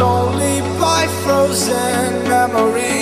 only by frozen memories.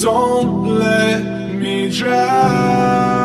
Don't let me drown.